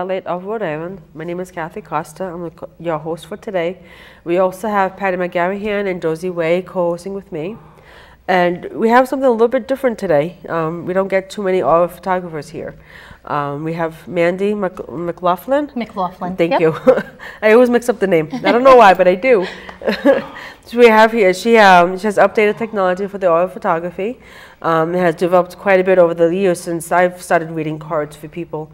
Of Rhode Island. My name is Kathy Costa. I'm the your host for today. We also have Patty McGarrahan and Josie Way co-hosting with me. And we have something a little bit different today. Um, we don't get too many aura photographers here. Um, we have Mandy Mc- McLaughlin. McLaughlin. Thank Yep. you. I always mix up the name. I don't know why, but I do. so we have here, she, um, she has updated technology for the aura photography. Um, it has developed quite a bit over the years since I've started reading cards for people.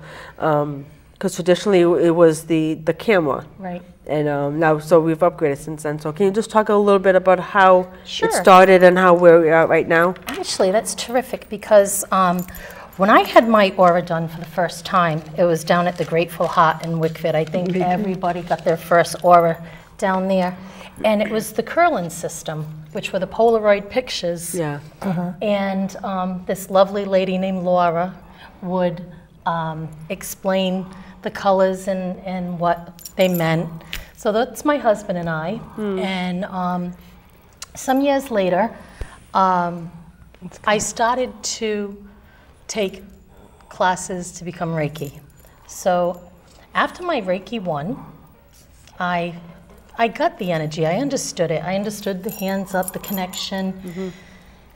Because traditionally it was the, the camera. Right. And um, now, so we've upgraded since then. So can you just talk a little bit about how Sure. it started and how where we are right now? Actually, that's terrific because um, when I had my aura done for the first time, it was down at the Grateful Heart in Wickford. I think everybody got their first aura down there. And it was the Kirlian system, which were the Polaroid pictures. Yeah. And um, this lovely lady named Laura would um, explain the colors and, and what they meant. So that's my husband and I. And um, some years later, um, I started to take classes to become Reiki. So after my Reiki one, I I got the energy. I understood it. I understood the hands up, the connection.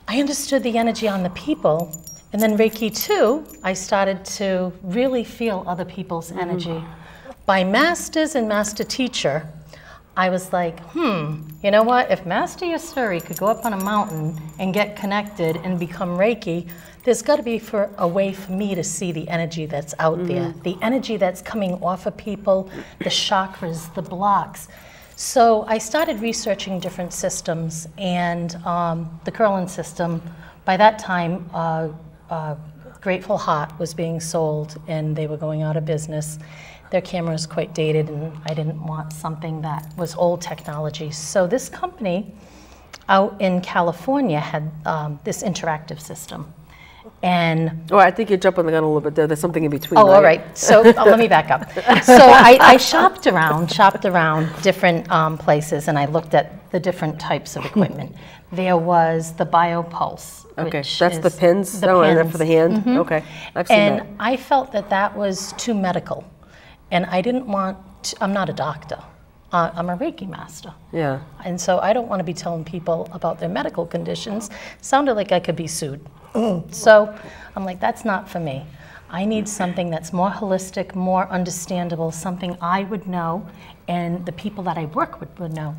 I understood the energy on the people. And then Reiki 2, I started to really feel other people's energy. By masters and master teacher, I was like, hmm, you know what? If Master Usui could go up on a mountain and get connected and become Reiki, there's got to be for a way for me to see the energy that's out there, the energy that's coming off of people, the chakras, the blocks. So I started researching different systems, and um, the Kirlian system, by that time, uh, uh, Grateful Heart was being sold, and they were going out of business. Their camera was quite dated, and I didn't want something that was old technology. So this company out in California had um, this interactive system. And Oh, I think you're jumping the gun a little bit there. There's something in between. Oh, all right. So uh, let me back up. So I, I shopped around, shopped around different um, places, and I looked at the different types of equipment. There was the BioPulse. Okay, that's the pins? The Oh, pins. that for the hand? Okay, I've seen And that. I felt that that was too medical, and I didn't want. To, I'm not a doctor. Uh, I'm a Reiki master. Yeah. And so I don't want to be telling people about their medical conditions. Sounded like I could be sued. So I'm like, that's not for me. I need something that's more holistic, more understandable, something I would know and the people that I work with would know.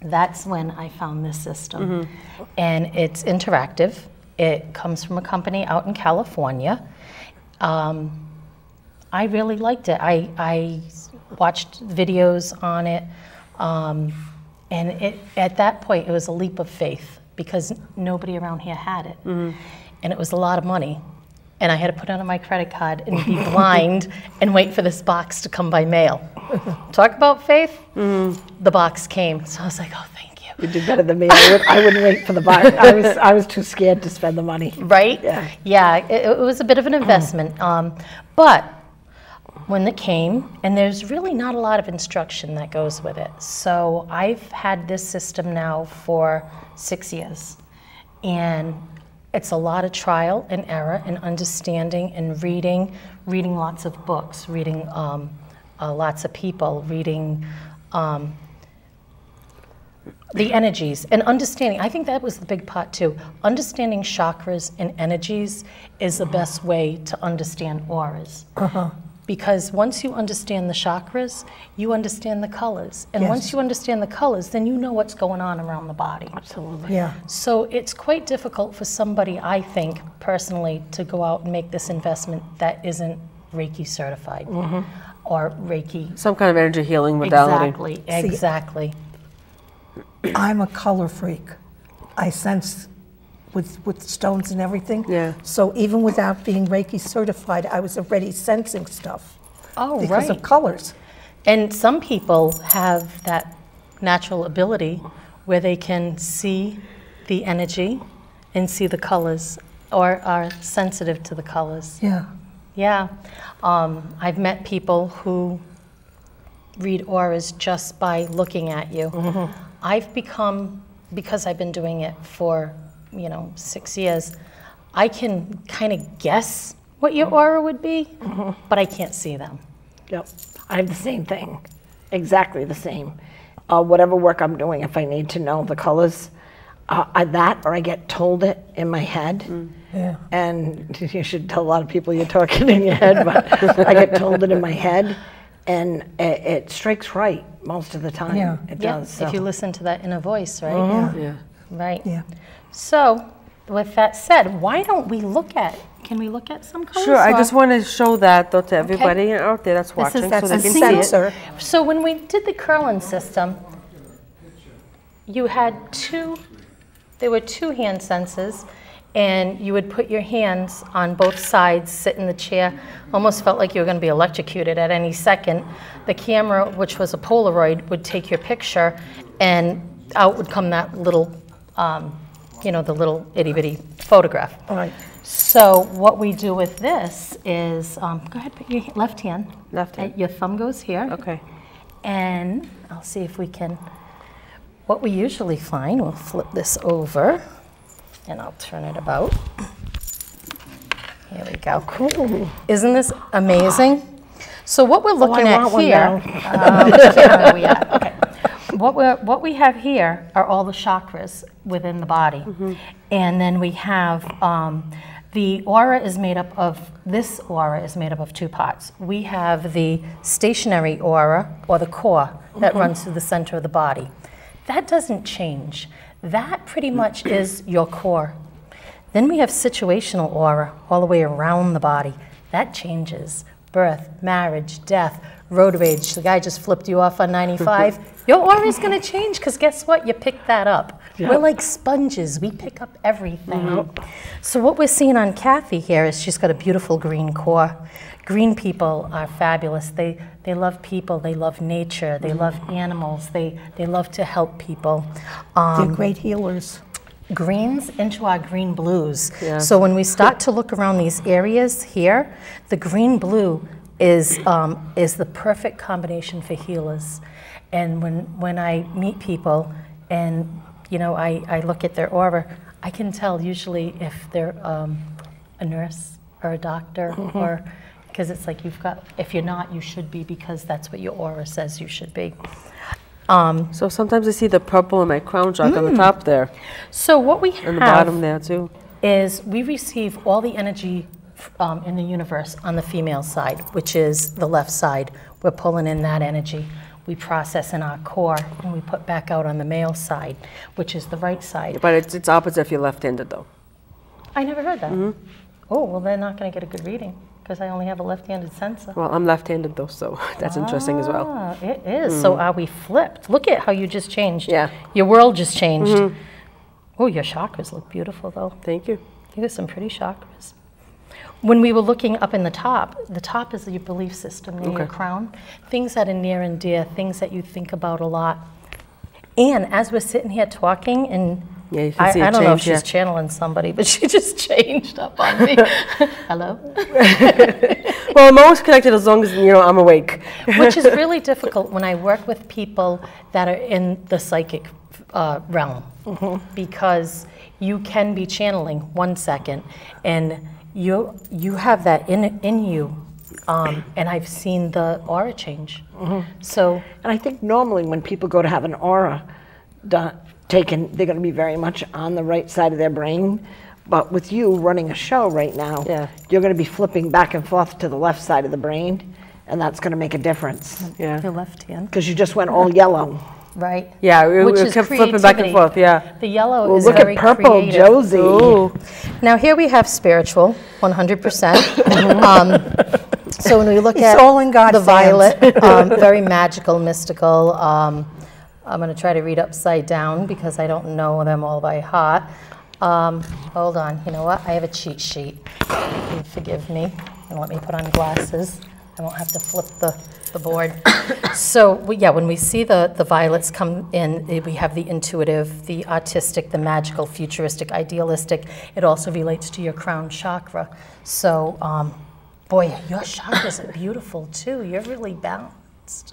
That's when I found this system. And it's interactive. It comes from a company out in California. Um, I really liked it. I, I watched videos on it, um, and it, at that point, it was a leap of faith because nobody around here had it. Mm-hmm. And it was a lot of money. And I had to put it on my credit card and be blind and wait for this box to come by mail. Talk about faith. Mm-hmm. The box came. So I was like, oh, thank you. You did better than me. I, would, I wouldn't wait for the box. I was, I was too scared to spend the money. right? Yeah. Yeah, it, it was a bit of an investment. Mm-hmm. Um, but when it came, and there's really not a lot of instruction that goes with it. So I've had this system now for six years. And it's a lot of trial and error and understanding and reading, reading lots of books, reading um, uh, lots of people, reading um, the energies and understanding i think that was the big part too understanding chakras and energies is the best way to understand auras because once you understand the chakras you understand the colors and once you understand the colors then you know what's going on around the body Absolutely. Yeah. so it's quite difficult for somebody i think personally to go out and make this investment that isn't reiki certified mm-hmm. or reiki Some kind of energy healing modality. exactly exactly I'm a color freak. I sense with, with stones and everything. Yeah. So even without being Reiki certified, I was already sensing stuff oh because right of colors. And some people have that natural ability where they can see the energy and see the colors or are sensitive to the colors. Yeah. Yeah. Um, I've met people who read auras just by looking at you. I've become, because I've been doing it for, you know, six years, I can kind of guess what your aura would be, but I can't see them. Yep, I have the same thing, exactly the same. Uh, whatever work I'm doing, if I need to know the colors, uh, I, that or I get told it in my head. Yeah. And you should tell a lot of people you're talking in your head, but I get told it in my head, and it, it strikes right most of the time. Yeah. It Yeah, does. if you listen to that inner voice, right? Yeah. Right. Yeah. So, with that said, why don't we look at? Can we look at some colors? Sure, I just want to show that though to everybody out there that's is- watching so they can see it. So when we did the Kirlian system, you had two, there were two hand sensors, and you would put your hands on both sides, sit in the chair, almost felt like you were going to be electrocuted at any second. The camera, which was a Polaroid, would take your picture, and out would come that little, um, you know, the little itty bitty photograph. All right. So what we do with this is, um, go ahead, put your left hand. Left hand. Uh, Your thumb goes here. Okay. And I'll see if we can, what we usually find, we'll flip this over and I'll turn it about. Here we go. Cool. Isn't this amazing? So what we're looking I at here, um, where are we at? Okay. What we're, what we have here are all the chakras within the body. Mm-hmm. And then we have, um, the aura is made up of, this aura is made up of two parts. We have the stationary aura, or the core, that mm-hmm. runs through the center of the body. That doesn't change. That pretty much mm-hmm. is your core. Then we have situational aura all the way around the body. That changes. Birth, marriage, death, road rage. The guy just flipped you off on 95. Your aura is going to change because guess what? You pick that up. We're like sponges. We pick up everything. So what we're seeing on Kathy here is she's got a beautiful green core. Green people are fabulous. They they love people. They love nature. They love animals. They they love to help people. Um, They're great healers. greens into our green blues. Yeah. So when we start to look around these areas here, the green blue is, um, is the perfect combination for healers. And when, when I meet people and, you know, I, I look at their aura, I can tell usually if they're um, a nurse or a doctor or, because it's like you've got, if you're not, you should be because that's what your aura says you should be. Um, So sometimes I see the purple in my crown chakra on the top there, so what we have and the bottom there too. is we receive all the energy um, in the universe on the female side, which is the left side. We're pulling in that energy. We process in our core and we put back out on the male side, which is the right side. But it's, it's opposite if you're left-handed though. I never heard that. Mm-hmm. Oh, well, they're not going to get a good reading because I only have a left handed sensor. Well, I'm left-handed though, so that's interesting as well. Ah, it is. So are we flipped? Look at how you just changed. Mm. Yeah. Your world just changed. Oh, your chakras look beautiful though. Thank you. You got some pretty chakras. When we were looking up in the top, the top is your belief system near your crown. Things that are near and dear, things that you think about a lot. And as we're sitting here talking, and Yeah, I, I don't know if she's yeah. channeling somebody, but she just changed up on me. Hello? Well, I'm always connected as long as, you know, I'm awake. Which is really difficult when I work with people that are in the psychic uh, realm because you can be channeling one second and you you have that in in you um, and I've seen the aura change. So And I think normally when people go to have an aura done, taken, they're going to be very much on the right side of their brain. But with you running a show right now, Yeah. you're going to be flipping back and forth to the left side of the brain, and that's going to make a difference Yeah. your left hand, because you just went all yellow. Right? Yeah, we, Which we is kept flipping back and forth, yeah. The yellow Well, is look very at purple creative. Josie. Ooh. Now here we have spiritual, 100%. um, so when we look It's at all in God's the violet, um, very magical, mystical. Um, I'm going to try to read upside down because I don't know them all by heart. Um, hold on, you know what? I have a cheat sheet. Forgive me and let me put on glasses. I won't have to flip the, the board. so we, yeah, when we see the, the violets come in, eh, we have the intuitive, the artistic, the magical, futuristic, idealistic. It also relates to your crown chakra. So, um, boy, your chakras are beautiful too. You're really balanced.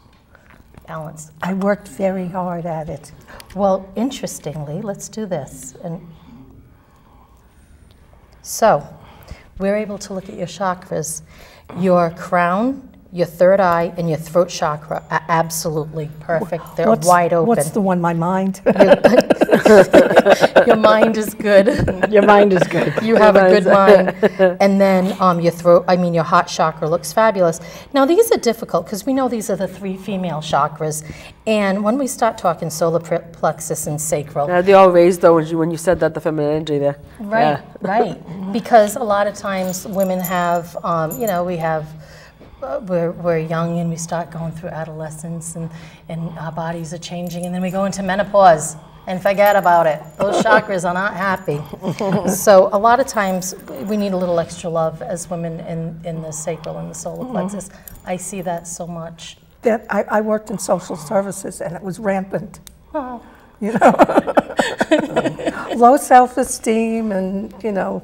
Balanced. I worked very hard at it. Well, interestingly, let's do this. And so, we're able to look at your chakras. Your crown, your third eye, and your throat chakra are absolutely perfect. They're What's- wide open. What's the one, my mind? your mind is good. Your mind is good. You have a good mind. And then um, your throat, I mean, your heart chakra looks fabulous. Now, these are difficult because we know these are the three female chakras. And when we start talking solar plexus and sacral, Uh, they all raised though when you, when you said that the feminine energy there. Right, Yeah. right. Because a lot of times women have, um, you know, we have, uh, we're, we're young and we start going through adolescence and, and our bodies are changing and then we go into menopause and forget about it. Those chakras are not happy. so a lot of times we need a little extra love as women in, in the sacral and the solar plexus. I see that so much. That, I, I worked in social services and it was rampant. Oh. You know? Low self-esteem and, you know,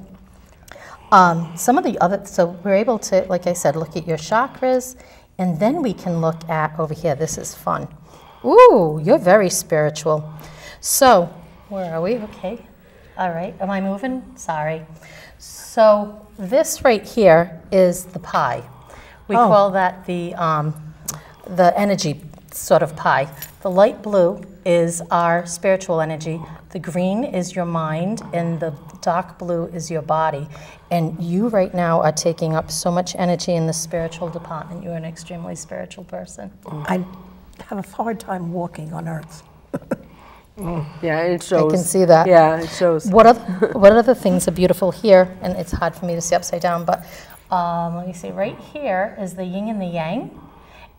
Um, some of the other, so we're able to, like I said, look at your chakras, and then we can look at over here. This is fun. Ooh, you're very spiritual. So, where are we? Okay. All right. Am I moving? Sorry. So, this right here is the pie. We Oh. call that the, um, the energy sort of pie. The light blue is our spiritual energy. The green is your mind, and the dark blue is your body. And you right now are taking up so much energy in the spiritual department. You're an extremely spiritual person. I have a hard time walking on earth. Yeah, and it shows. I can see that. Yeah, it shows. What other, what other things are beautiful here? And it's hard for me to see upside down, but um, let me see. Right here is the yin and the yang,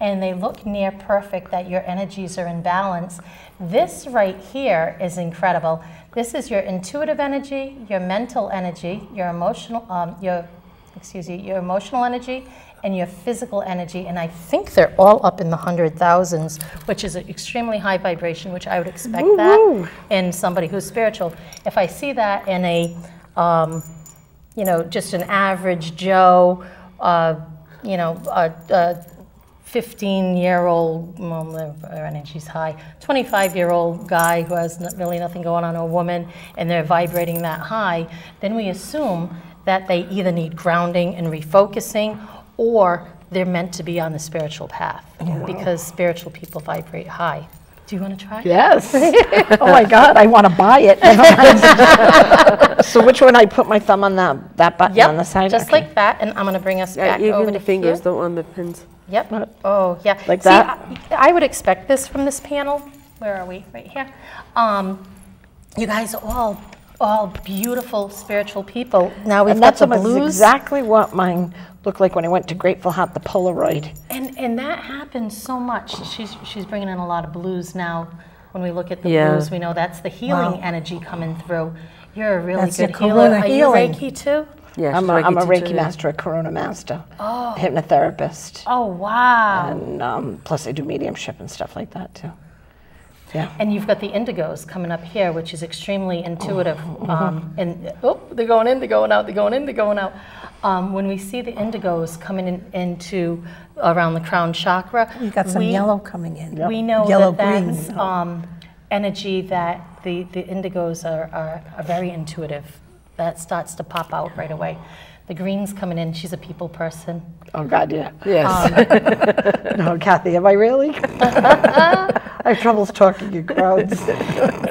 and they look near perfect that your energies are in balance. This right here is incredible. This is your intuitive energy, your mental energy, your emotional, um, your excuse me, your emotional energy and your physical energy. And I think they're all up in the hundred thousands, which is an extremely high vibration, which I would expect that in somebody who's spiritual. If I see that in a, um, you know, just an average Joe, uh, you know, a, a 15 year old, well, their energy's high, 25 year old guy who has really nothing going on, or woman, and they're vibrating that high, then we assume that they either need grounding and refocusing or they're meant to be on the spiritual path because spiritual people vibrate high. Do you want to try? Yes. oh my God, I want to buy it. So which one? I put my thumb on that that button Yep, on the side. just Okay. like that, and I'm going to bring us Yeah, back over even to the fingers here. don't on the pins. Yep. Oh, yeah. Like See, that? I, I would expect this from this panel. Where are we? Right here. Um, you guys all, all beautiful spiritual people. Now we've and got that's the almost blues, exactly what mine looked like when I went to Grateful Heart, the Polaroid. and and that happens so much. She's she's bringing in a lot of blues now. When we look at the Yeah. blues, we know that's the healing Wow. energy coming through. You're a really That's your good healer. Karuna Are healing. you Reiki too? Yeah, I'm she's a, I'm a Reiki yeah. master, a Karuna master, hypnotherapist, Oh wow! and um, plus I do mediumship and stuff like that too. Yeah. And you've got the indigos coming up here, which is extremely intuitive. Um, and oh, they're going in, they're going out, they're going in, they're going out. Um, when we see the indigos coming in, into around the crown chakra, You got some we, yellow coming in. We know Yellow, that green. that's um, energy that the, the indigos are, are, are very intuitive. That starts to pop out right away. The green's coming in. She's a people person. Oh God, yeah. Yes. Um, no, Kathy, am I really? I have troubles talking in crowds.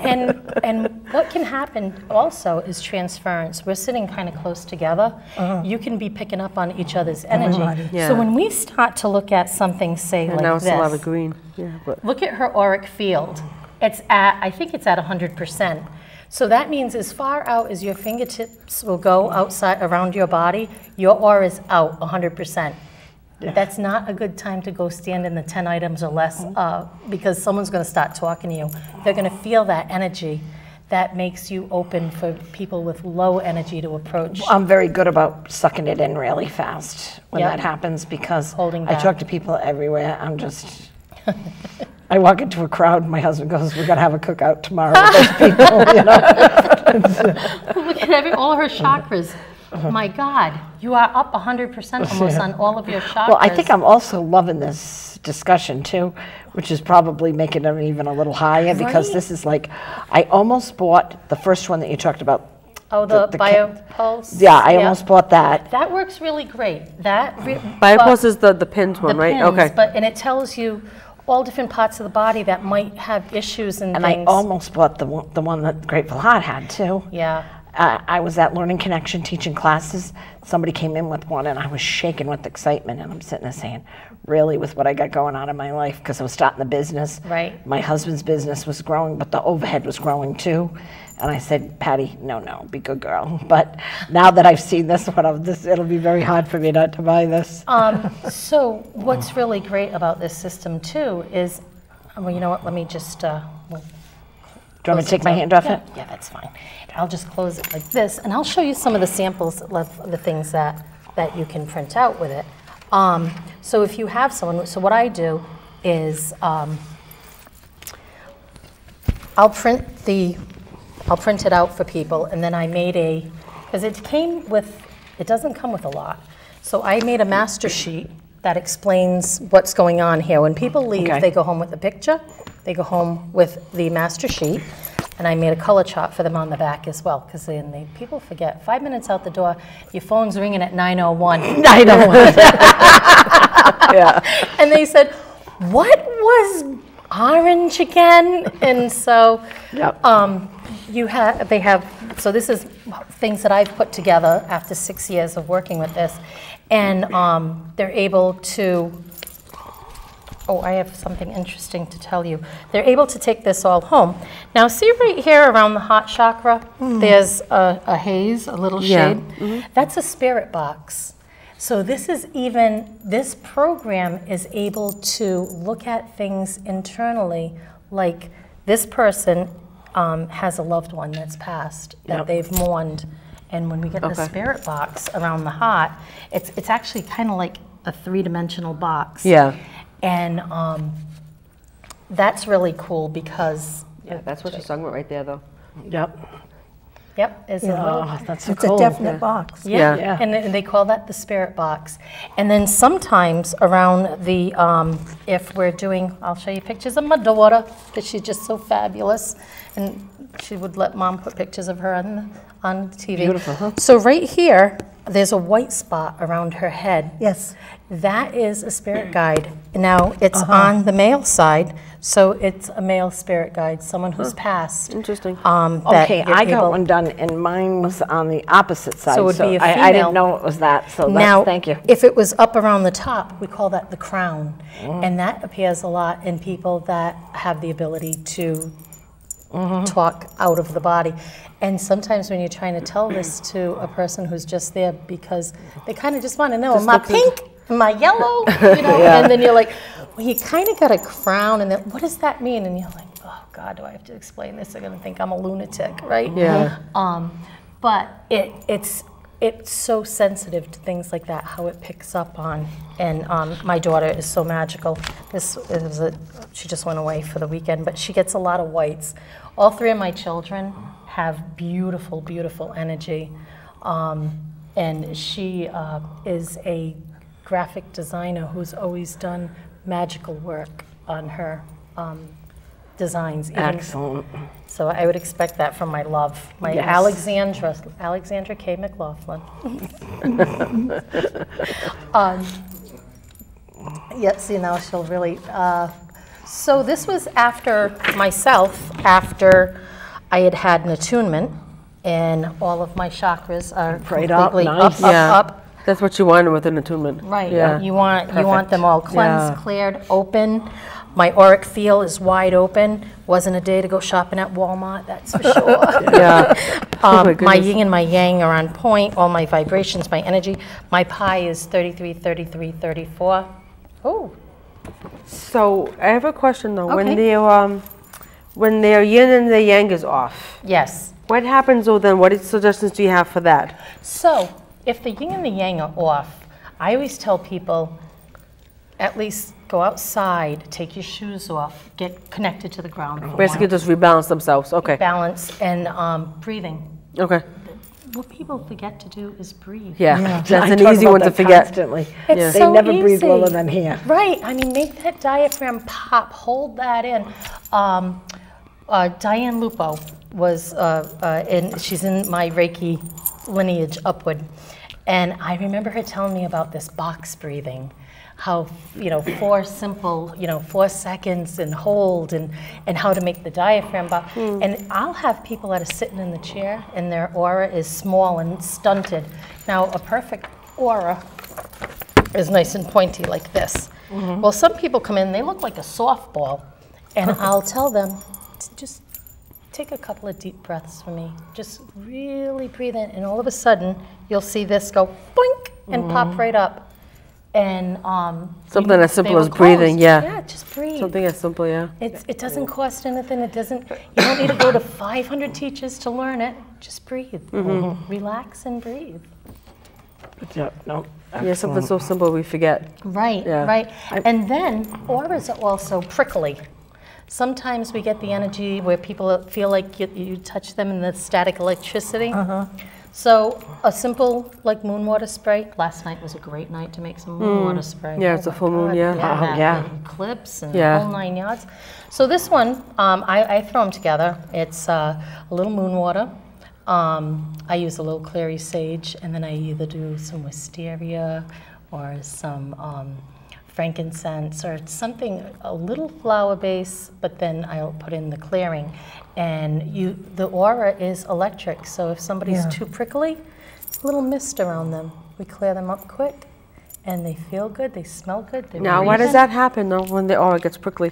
and and what can happen also is transference. We're sitting kind of close together. Uh-huh. You can be picking up on each other's energy. Everybody. Yeah. So when we start to look at something, say and like now it's a lot this, of green. Yeah, but look at her auric field. It's at I think it's at 100%. So that means as far out as your fingertips will go outside around your body, your aura is out 100%. That's not a good time to go stand in the 10 items or less uh, because someone's going to start talking to you. They're going to feel that energy that makes you open for people with low energy to approach. I'm very good about sucking it in really fast when Yep. that happens because Holding I talk to people everywhere. I'm just. I walk into a crowd, and my husband goes, "We're gonna have a cookout tomorrow with those people," you know. Look at every, all her chakras. My God, you are up 100% almost on all of your chakras. Well, I think I'm also loving this discussion too, which is probably making it even a little higher because this is like, I almost bought the first one that you talked about, Oh, the, the BioPulse? Yeah, I almost bought that. That works really great. That. Re- Biopulse is the, the pins one, the right? pins, okay. But, and it tells you all different parts of the body that might have issues and, And I almost bought the one, the one that Grateful Heart had too. Yeah. Uh, I was at Learning Connection teaching classes. Somebody came in with one, and I was shaking with excitement. And I'm sitting there saying, "Really, with what I got going on in my life, because I was starting the business. Right. My husband's business was growing, but the overhead was growing too. And I said, Patty, no, no, be good girl. But now that I've seen this one, of this, it'll be very hard for me not to buy this. Um, so what's really great about this system too is, well, you know what? Let me just. Uh, we'll Do you want me to take my down. hand off yeah, it? Yeah, that's fine. I'll just close it like this, and I'll show you some of the samples of the things that, that you can print out with it. Um, so if you have someone, so what I do is um, I'll print the, I'll print it out for people, and then I made a, because it came with, it doesn't come with a lot. So I made a master sheet that explains what's going on here. When people leave, Okay. they go home with a picture, they go home with the master sheet, and I made a color chart for them on the back as well, because then they, people forget, five minutes out the door, your phone's ringing at 9:01. I know. yeah. And they said, what was orange again? And so Yep. um, you have, they have, so this is things that I've put together after six years of working with this. And um, they're able to, oh, I have something interesting to tell you. They're able to take this all home. Now, see right here around the heart chakra, there's a, a haze, a little shade. Yeah. shade. That's a spirit box. So this is even, this program is able to look at things internally, like this person um, has a loved one that's passed, that Yep. they've mourned. And when we get the spirit box around the heart, it's, it's actually kind of like a three-dimensional box. Yeah. And um, that's really cool because, Yeah, that's what she's talking about right there, though. Yep. yep, it's a little Oh, that's so It's cool. a definite box. Yeah, Yeah. Yeah. and then they call that the spirit box. And then sometimes around the, um, if we're doing, I'll show you pictures of my daughter, because she's just so fabulous. And she would let mom put pictures of her on, on TV. Beautiful, huh? So right here, there's a white spot around her head. Yes. That is a spirit guide. Now, it's Uh-huh. on the male side, so it's a male spirit guide, someone who's passed. Interesting. Um, that Okay, I got one done, and mine was on the opposite side. it would be a I, didn't know it was that, so Now, that's, thank you. if it was up around the top, we call that the crown. Mm. And that appears a lot in people that have the ability to Mm-hmm. talk out of the body. And sometimes when you're trying to tell this to a person who's just there because they kind of just want to know, am I pink? Am I yellow? You know, and then you're like, well, you kind of got a crown, and then what does that mean? And you're like, oh God, do I have to explain this? They're going to think I'm a lunatic, right? Yeah. Um, but it, it's it's so sensitive to things like that, how it picks up on. And um, my daughter is so magical. This is a, she just went away for the weekend, but she gets a lot of whites. All three of my children have beautiful, beautiful energy. Um, and she uh, is a graphic designer who's always done magical work on her um, designs. even- Excellent. so I would expect that from my love, my Yes. Alexandra, Alexandra K. McLaughlin. um, yeah, see now she'll really. Uh, so this was after myself, after I had had an attunement, and all of my chakras are Right up, completely nice. up, up, yeah. up. That's what you wanted with an attunement. Right. Yeah. You want you want them all cleansed, Yeah. cleared, open. My auric field is wide open. Wasn't a day to go shopping at Walmart, that's for sure. yeah. Oh Um, my my yin and my yang are on point. All my vibrations, my energy. My pie is 33, 33, 34. Oh, So I have a question though. When Okay. their um, when their yin and their yang is off, yes. what happens though? Then what suggestions do you have for that? So, if the yin and the yang are off, I always tell people at least go outside, take your shoes off, get connected to the ground. for a Basically, while. just rebalance themselves. Okay. balance and um, breathing. Okay. What people forget to do is breathe. Yeah. I That's an talk easy about one to that forget. Constantly. It's They so never breathe easy. lower than here. Right. I mean, make that diaphragm pop. Hold that in. Um, uh, Diane Lupo was, uh, uh, in, she's in my Reiki lineage upward. And I remember her telling me about this box breathing, how, you know, four simple, you know, four seconds and hold and, and how to make the diaphragm box. Hmm. And I'll have people that are sitting in the chair and their aura is small and stunted. Now, a perfect aura is nice and pointy like this. Mm-hmm. Well, some people come in, they look like a softball, and I'll tell them, "T- just take a couple of deep breaths for me. Just really breathe in, and all of a sudden, you'll see this go boink and pop mm-hmm. right up. And um, Something you- as simple as breathing, yeah. Yeah, just breathe. Something as simple, yeah. It's, it doesn't cost anything. It doesn't. You don't need to go to 500 teachers to learn it. Just breathe. Relax and breathe. Yeah, no. Yeah, something so simple we forget. Right, Yeah. right. And then auras are also prickly. Sometimes we get the energy where people feel like you, you touch them in the static electricity. So a simple like moon water spray. Last night was a great night to make some moon water spray. Yeah, it's a full moon, God, yeah. Oh, yeah. and Eclipse and Yeah. whole nine yards. So this one, um, I, I throw them together. It's uh, a little moon water. Um, I use a little clary sage, and then I either do some wisteria or some um, frankincense or something a little flower base, but then I'll put in the clearing. And you, the aura is electric, so if somebody's Yeah. too prickly, a little mist around them. We clear them up quick, and they feel good. They smell good. They Now, why does that happen though when the aura oh, gets prickly?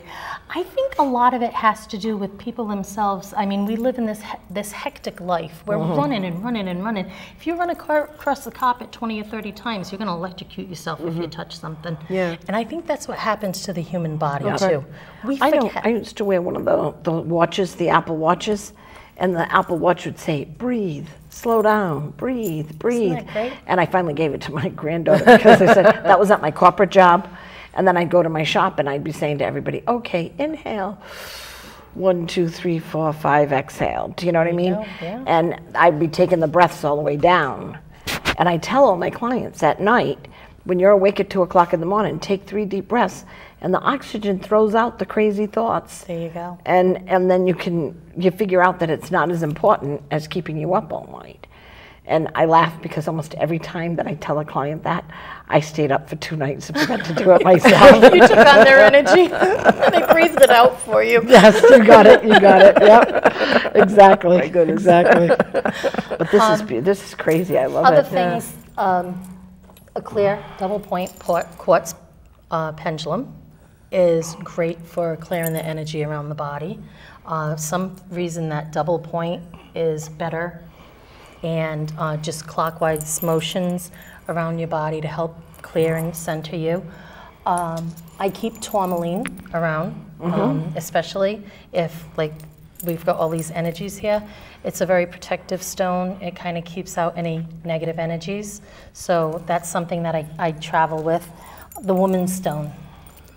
I think a lot of it has to do with people themselves. I mean, we live in this he- this hectic life. Where we're mm-hmm. running and running and running. If you run a car across the carpet 20 or 30 times, you're going to electrocute yourself if you mm-hmm. touch something. Yeah. And I think that's what happens to the human body Okay. too. We I know. I used to wear one of the, the watches, the Apple watches, and the Apple Watch would say, "Breathe, slow down, breathe, breathe." that great? And I finally gave it to my granddaughter because I said that was at my corporate job, and then I'd go to my shop and I'd be saying to everybody, "Okay, inhale." One, two, three, four, five, exhale. Do you know what I mean? yeah. And I'd be taking the breaths all the way down. And I tell all my clients at night, when you're awake at two o'clock in the morning, take three deep breaths, and the oxygen throws out the crazy thoughts. There you go. And and then you can you figure out that it's not as important as keeping you up all night. And I laugh because almost every time that I tell a client that, I stayed up for two nights and forgot to do it myself. you took on their energy they breathed it out for you. yes, you got it. You got it. Yep. Exactly. Good. Exactly. But this is this is crazy. I love Um, Other it. things, um, a clear double point quartz uh, pendulum is great for clearing the energy around the body. Uh, some reason that double point is better and uh, just clockwise motions around your body to help clear and center you. Um, I keep tourmaline around, um, especially if like we've got all these energies here. It's a very protective stone. It kind of keeps out any negative energies. So that's something that I, I travel with. The woman's stone,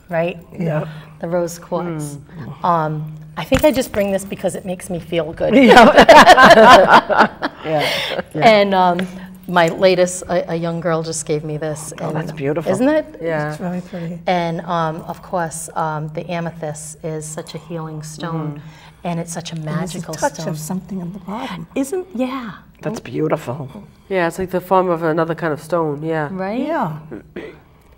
right? Yeah. The rose quartz. Um, I think I just bring this because it makes me feel good. yeah. And um, my latest, a, a young girl just gave me this. Oh, and- that's beautiful. Isn't it? Yeah. It's really pretty. And um, of course, um, the amethyst is such a healing stone, and it's such a There's a magical touch stone. of something on the bottom. Isn't yeah That's beautiful. Yeah, it's like the form of another kind of stone. Yeah. right? Yeah,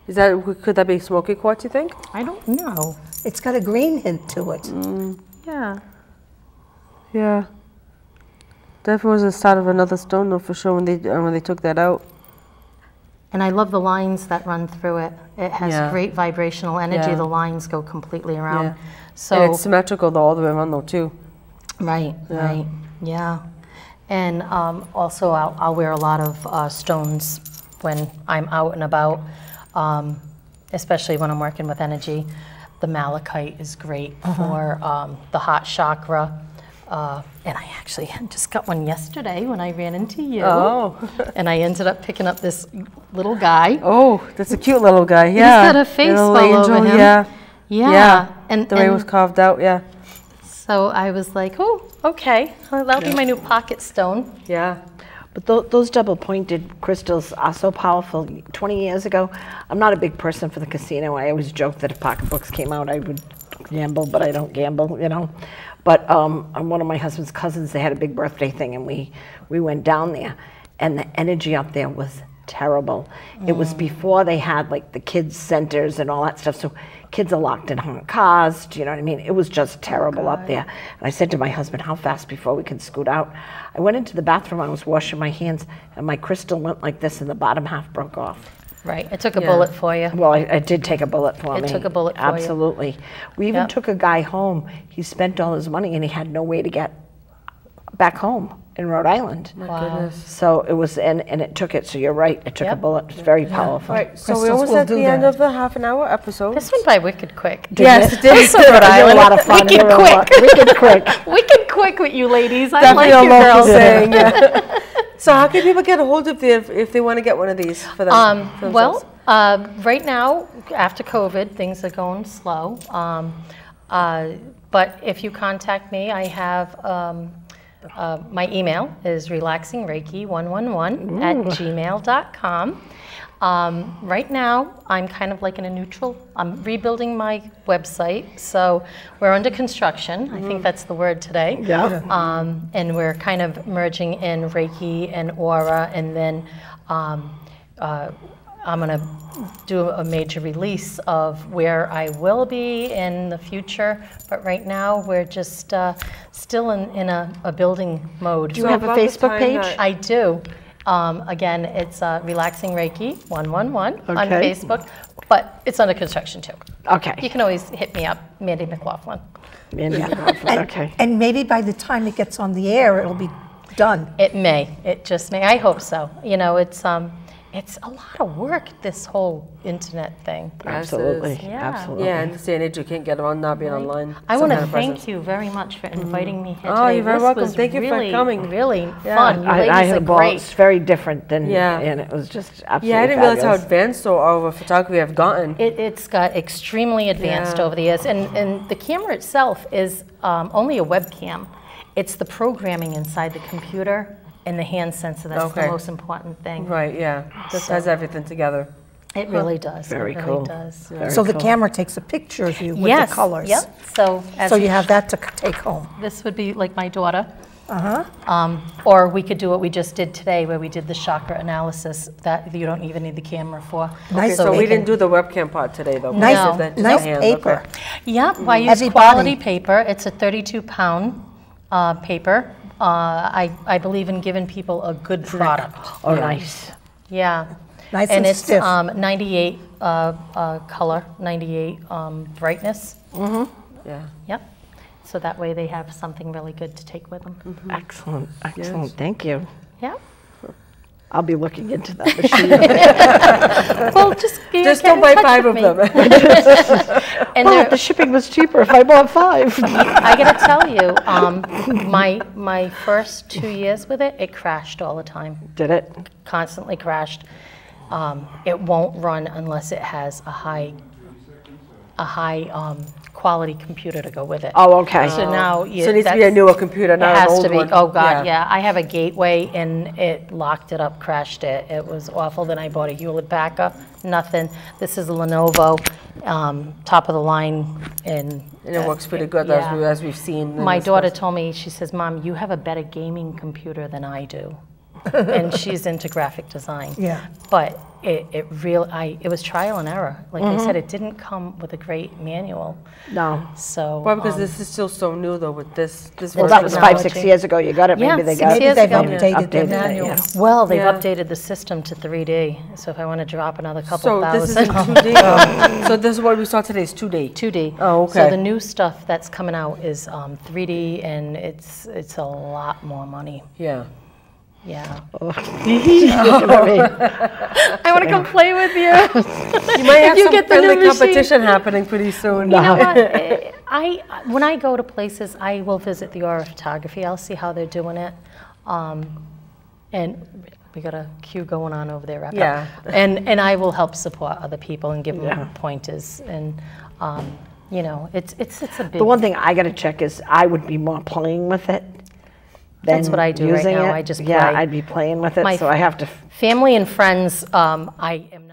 Is that could that be smoky quartz? You think? I don't know. it's got a green hint to it. Yeah. Yeah. Definitely was the start of another stone, though, for sure. When they uh, when they took that out. And I love the lines that run through it. It has Yeah. great vibrational energy. Yeah. The lines go completely around. Yeah. So and it's symmetrical though, all the way around though too. Right, right, yeah. And um, also, I'll, I'll wear a lot of uh, stones when I'm out and about, um, especially when I'm working with energy. The malachite is great for um, the heart chakra. Uh, and I actually just got one yesterday when I ran into you. Oh. And I ended up picking up this little guy. Oh, that's a cute little guy. Yeah. He's got a face Little all over him. Yeah. Yeah. Yeah. And, The way it was carved out. Yeah. so I was like, oh, okay. Well, that'll be my new pocket stone. Yeah. But tho- those double pointed crystals are so powerful. 20 years ago, I'm not a big person for the casino. I always joked that if pocketbooks came out, I would gamble, but I don't gamble, you know. But um, on one of my husband's cousins, they had a big birthday thing, and we we went down there, and the energy up there was terrible. It was before they had like the kids centers and all that stuff, so kids are locked in hot cars. Do you know what I mean? It was just terrible up there. And I said to my husband, "How fast before we can scoot out?" I went into the bathroom. I was washing my hands, and my crystal went like this, and the bottom half broke off. Right, it took a Yeah. bullet for you. Well, I, did take a bullet for It me. took a bullet for you. Absolutely. We even Yep. took a guy home. He spent all his money and he had no way to get back home in Rhode Island. Wow. So it was, and, and it took it. So you're right. It took a bullet. It's very powerful. All right, so we're Crystals almost will at do the end of the half an hour episode. This went by wicked quick. yes, it did. So Rhode You're a lot of fun. Wicked You're a lot- quick. Wicked quick. Wicked quick with you ladies. I Definitely like a you girls. saying. Yeah. so how can people get a hold of you if, if they want to get one of these for them? Um, for themselves? well, uh, right now, after COVID, things are going slow. Um, uh, but if you contact me, I have um, uh, my email is relaxingreiki111 at gmail.com. Um, right now, I'm kind of like in a neutral. I'm rebuilding my website, so we're under construction. I think that's the word today. Yeah. Um, and we're kind of merging in Reiki and Aura, and then um, uh, I'm going to do a major release of where I will be in the future. But right now, we're just uh, still in, in a, a building mode. Do you have a Facebook page? that- I do. Um, again, it's uh, Relaxing Reiki 111 on Facebook, but it's under construction too. Okay. You can always hit me up, Mandy McLaughlin. Mandy McLaughlin, Okay. And maybe by the time it gets on the air, it'll be done. It may. It just may. I hope so. You know, it's um, it's a lot of work. This whole internet thing. Absolutely. Yeah. Absolutely. Yeah, in this day and age, you can't get around not being online. I want to kind of thank presence. you very much for inviting me here Oh, today. you're very This welcome. was Thank you for coming. Really Yeah. fun. You I, I had are a ball. great. It's very different than, Yeah. and it was just absolutely Yeah, I didn't realize how fabulous. advanced though our photography have gotten. It, it's got extremely advanced Yeah. over the years, and, and the camera itself is um, only a webcam. It's the programming inside the computer and the hand sensor that's Okay. the most important thing. Right, yeah. This has everything together. It really does. Very it really cool. does. Very So the cool. camera takes a picture of you with yes. the colors. Yep. So as So you have that to take home. This would be like my daughter. Uh-huh. Um, or we could do what we just did today, where we did the chakra analysis that you don't even need the camera for. Nice So we bacon. didn't do the webcam part today though. Nice, No. That- nice the hands, paper. okay. Yep, I use Heavy quality paper. It's a 32 pound uh, paper. Uh, I, I believe in giving people a good product. Oh, nice. Yeah. Nice and and it's stiff. Um, 98 uh, uh, color, 98 um, brightness. Yeah. Yep. So that way they have something really good to take with them. Mm-hmm. Excellent. Excellent. Thank you. Yep. I'll be looking into that machine. Well, just Just don't buy five of them. And well, the shipping was cheaper if I bought five. I gotta tell you, um, my my first two years with it, it crashed all the time, Did it? constantly crashed. Um, it won't run unless it has a high a high um, quality computer to go with it. Oh, okay. So now you, So it needs to be a newer computer, It not an has old to be. one. Oh God, Yeah. yeah. I have a gateway and it locked it up, crashed it. It was awful. Then I bought a Hewlett Packard. Nothing. This is a Lenovo, um, top of the line, and And it works pretty good Yeah. as, we, as we've seen. my daughter place. told me, she says, Mom, you have a better gaming computer than I do. and she's into graphic design. Yeah. But it, it real I it was trial and error. Like I Mm-hmm. said, it didn't come with a great manual. No. So Well, because um, this is still so new though with this, this Well, that was of- five, six years ago. You got it. Yeah, Maybe they six got Maybe years they've ago. updated their Updated it, yeah. well, they've Yeah. updated the system to 3D. So if I want to drop another couple So this is thousand, 2D. So this is what we saw today is 2D. 2D. Oh, okay. So the new stuff that's coming out is um, 3D, and it's it's a lot more money. Yeah. Yeah. Me. I want to come play with you. You might have you some get friendly machine. competition happening pretty soon. You know what? I when I go to places, I will visit the Aura Photography. I'll see how they're doing it, um, and we got a queue going on over there. Up. Yeah. And and I will help support other people and give them Yeah. pointers and. Um, you know, it's it's it's a big. The one thing I got to check is I would be more playing with it. That's what I do right now. it. I just Yeah, play. I'd be playing with it, My so I have to. family and friends, um, I am